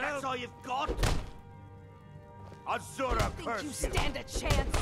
That's all you've got? Azura curse you you! stand a chance?